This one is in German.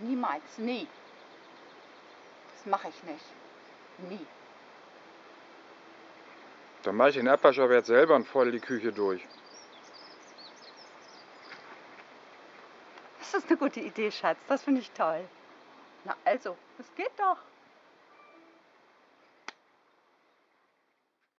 Niemals, nie. Das mache ich nicht. Nie. Dann mache ich den Abwasch jetzt selber und voll die Küche durch. Das ist eine gute Idee, Schatz. Das finde ich toll. Na also, es geht doch.